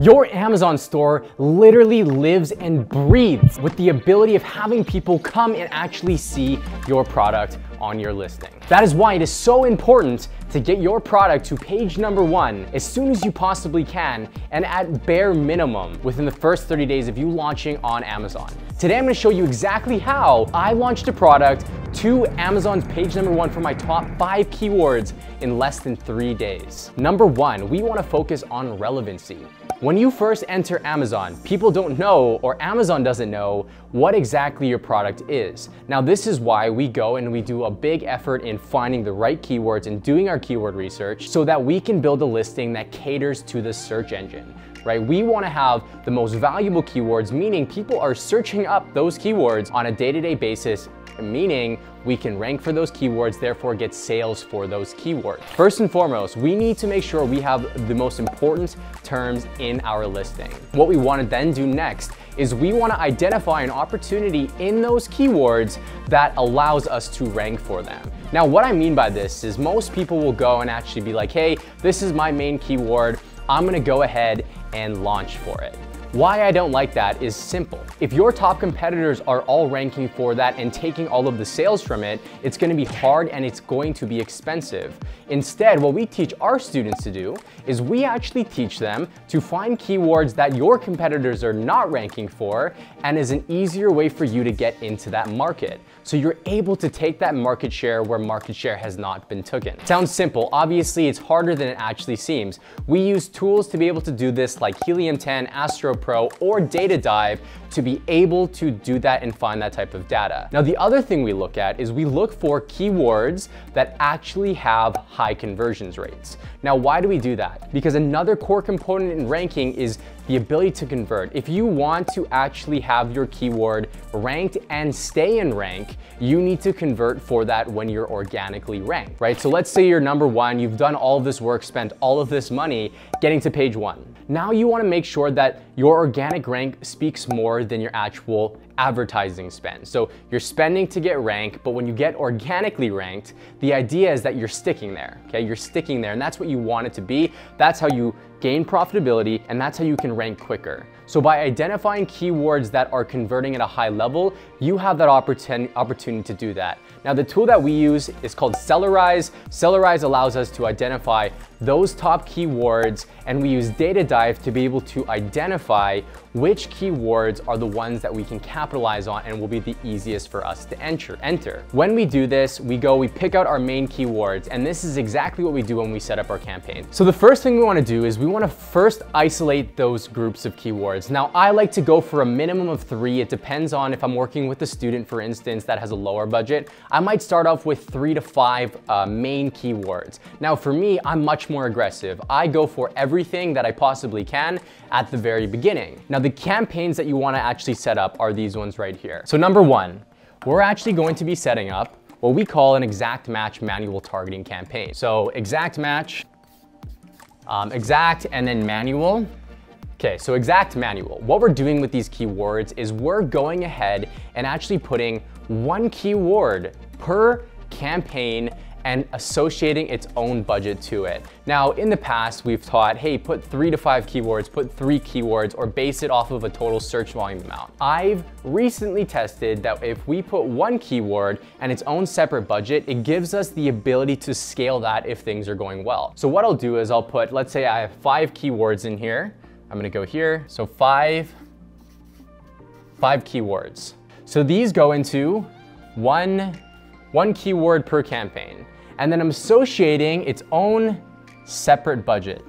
Your Amazon store literally lives and breathes with the ability of having people come and actually see your product on your listing. That is why it is so important to get your product to page number one as soon as you possibly can and at bare minimum within the first 30 days of you launching on Amazon. Today I'm gonna show you exactly how I launched a product to Amazon's page number one for my top five keywords in less than three days. Number one, we wanna focus on relevancy. When you first enter Amazon, people don't know or Amazon doesn't know what exactly your product is. Now this is why we go and we do a big effort in finding the right keywords and doing our keyword research so that we can build a listing that caters to the search engine right? We wanna have the most valuable keywords, meaning people are searching up those keywords on a day-to-day -day basis meaning we can rank for those keywords, therefore get sales for those keywords. First and foremost, we need to make sure we have the most important terms in our listing. What we wanna then do next is we wanna identify an opportunity in those keywords that allows us to rank for them. Now, what I mean by this is most people will go and actually be like, hey, this is my main keyword, I'm gonna go ahead and launch for it. Why I don't like that is simple. If your top competitors are all ranking for that and taking all of the sales from it, it's gonna be hard and it's going to be expensive. Instead, what we teach our students to do is we actually teach them to find keywords that your competitors are not ranking for and is an easier way for you to get into that market. So you're able to take that market share where market share has not been taken. Sounds simple. Obviously, it's harder than it actually seems. We use tools to be able to do this like Helium 10, Astro Pro, or Data Dive to be able to do that and find that type of data. Now, the other thing we look at is we look for keywords that actually have high conversions rates. Now, why do we do that? Because another core component in ranking is the ability to convert. If you want to actually have your keyword ranked and stay in rank, you need to convert for that when you're organically ranked, right? So let's say you're number one, you've done all of this work, spent all of this money getting to page one. Now you wanna make sure that your organic rank speaks more than your actual advertising spend. So you're spending to get ranked, but when you get organically ranked, the idea is that you're sticking there, okay? You're sticking there, and that's what you want it to be. That's how you gain profitability, and that's how you can rank quicker. So by identifying keywords that are converting at a high level, you have that opportun opportunity to do that. Now the tool that we use is called Sellerise. Sellerise allows us to identify those top keywords and we use Data Dive to be able to identify which keywords are the ones that we can capitalize on and will be the easiest for us to enter. enter. When we do this, we go, we pick out our main keywords and this is exactly what we do when we set up our campaign. So the first thing we wanna do is we wanna first isolate those groups of keywords. Now I like to go for a minimum of three. It depends on if I'm working with a student, for instance, that has a lower budget. I might start off with three to five uh, main keywords. Now for me, I'm much more aggressive. I go for everything that I possibly can at the very beginning. Now the campaigns that you wanna actually set up are these ones right here. So number one, we're actually going to be setting up what we call an exact match manual targeting campaign. So exact match, um, exact and then manual. Okay, so exact manual. What we're doing with these keywords is we're going ahead and actually putting one keyword per campaign and associating its own budget to it. Now, in the past, we've taught, hey, put three to five keywords, put three keywords, or base it off of a total search volume amount. I've recently tested that if we put one keyword and its own separate budget, it gives us the ability to scale that if things are going well. So what I'll do is I'll put, let's say I have five keywords in here. I'm gonna go here. So five, five keywords. So these go into one one keyword per campaign. And then I'm associating its own separate budget.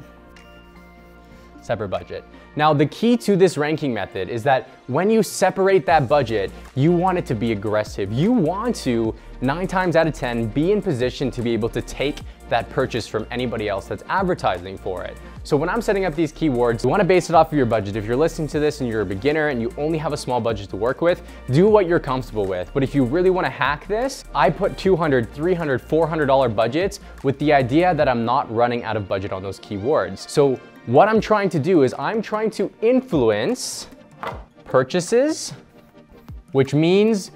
Separate budget. Now, the key to this ranking method is that when you separate that budget, you want it to be aggressive. You want to, nine times out of 10, be in position to be able to take that purchase from anybody else that's advertising for it. So when I'm setting up these keywords, you wanna base it off of your budget. If you're listening to this and you're a beginner and you only have a small budget to work with, do what you're comfortable with. But if you really wanna hack this, I put 200, 300, $400 budgets with the idea that I'm not running out of budget on those keywords. So what I'm trying to do is I'm trying to influence purchases, which means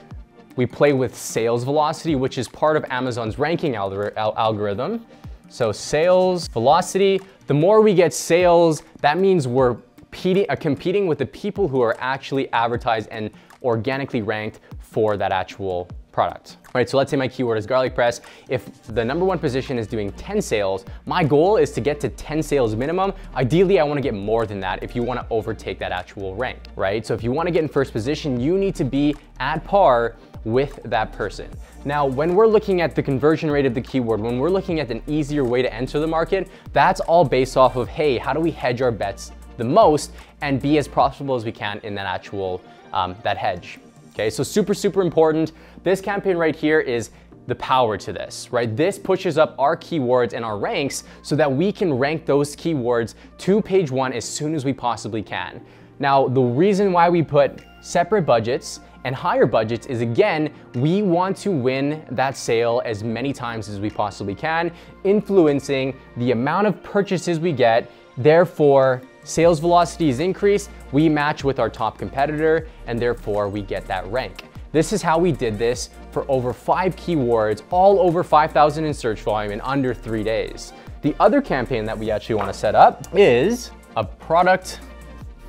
we play with sales velocity, which is part of Amazon's ranking algorithm. So sales velocity, the more we get sales, that means we're competing, uh, competing with the people who are actually advertised and organically ranked for that actual product. All right, so let's say my keyword is garlic press. If the number one position is doing 10 sales, my goal is to get to 10 sales minimum. Ideally, I wanna get more than that if you wanna overtake that actual rank, right? So if you wanna get in first position, you need to be at par with that person. Now, when we're looking at the conversion rate of the keyword, when we're looking at an easier way to enter the market, that's all based off of, hey, how do we hedge our bets the most and be as profitable as we can in that actual, um, that hedge. Okay, so super, super important. This campaign right here is the power to this, right? This pushes up our keywords and our ranks so that we can rank those keywords to page one as soon as we possibly can. Now, the reason why we put separate budgets and higher budgets is again, we want to win that sale as many times as we possibly can, influencing the amount of purchases we get, therefore sales velocity is increased, we match with our top competitor, and therefore we get that rank. This is how we did this for over five keywords, all over 5,000 in search volume in under three days. The other campaign that we actually wanna set up is a product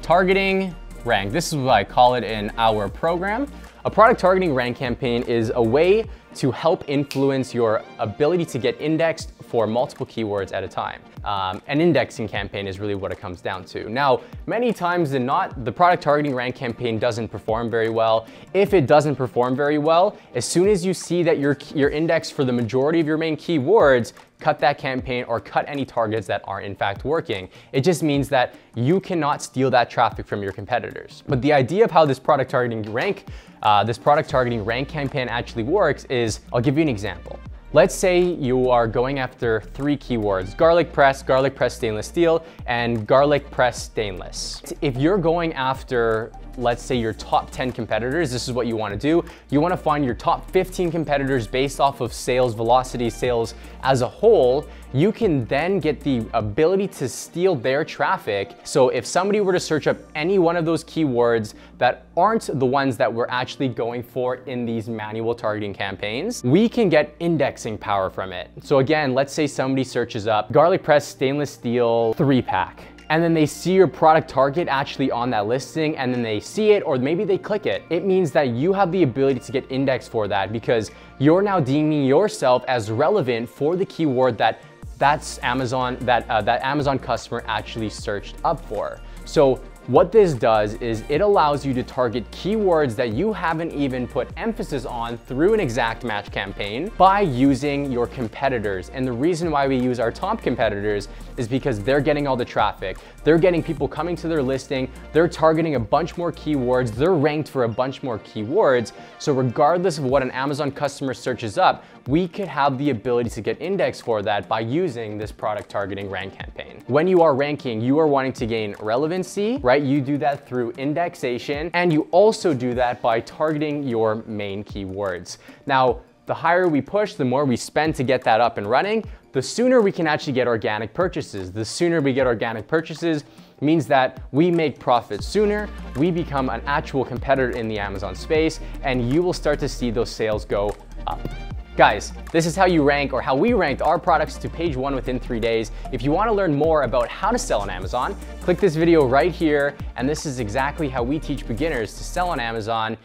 targeting rank. This is what I call it in our program. A product targeting rank campaign is a way to help influence your ability to get indexed for multiple keywords at a time. Um, an indexing campaign is really what it comes down to. Now, many times than not, the product targeting rank campaign doesn't perform very well. If it doesn't perform very well, as soon as you see that you're, you're for the majority of your main keywords, cut that campaign or cut any targets that aren't in fact working. It just means that you cannot steal that traffic from your competitors. But the idea of how this product targeting rank, uh, this product targeting rank campaign actually works is, I'll give you an example. Let's say you are going after three keywords, garlic press, garlic press stainless steel, and garlic press stainless. If you're going after let's say your top 10 competitors, this is what you wanna do. You wanna find your top 15 competitors based off of sales velocity, sales as a whole. You can then get the ability to steal their traffic. So if somebody were to search up any one of those keywords that aren't the ones that we're actually going for in these manual targeting campaigns, we can get indexing power from it. So again, let's say somebody searches up garlic press stainless steel three pack and then they see your product target actually on that listing and then they see it or maybe they click it, it means that you have the ability to get indexed for that because you're now deeming yourself as relevant for the keyword that that's Amazon, that, uh, that Amazon customer actually searched up for. So what this does is it allows you to target keywords that you haven't even put emphasis on through an exact match campaign by using your competitors. And the reason why we use our top competitors is because they're getting all the traffic. They're getting people coming to their listing. They're targeting a bunch more keywords. They're ranked for a bunch more keywords. So regardless of what an Amazon customer searches up, we could have the ability to get indexed for that by using this product targeting rank campaign. When you are ranking, you are wanting to gain relevancy, right? You do that through indexation, and you also do that by targeting your main keywords. Now, the higher we push, the more we spend to get that up and running, the sooner we can actually get organic purchases. The sooner we get organic purchases means that we make profits sooner, we become an actual competitor in the Amazon space, and you will start to see those sales go. Guys, this is how you rank or how we ranked our products to page one within three days. If you wanna learn more about how to sell on Amazon, click this video right here, and this is exactly how we teach beginners to sell on Amazon